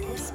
This